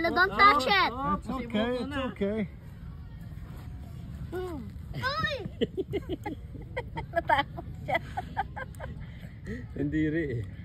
Ella, don't touch it. Oh, oh, it's okay, it's okay. Natakot siya. Hindi rin eh.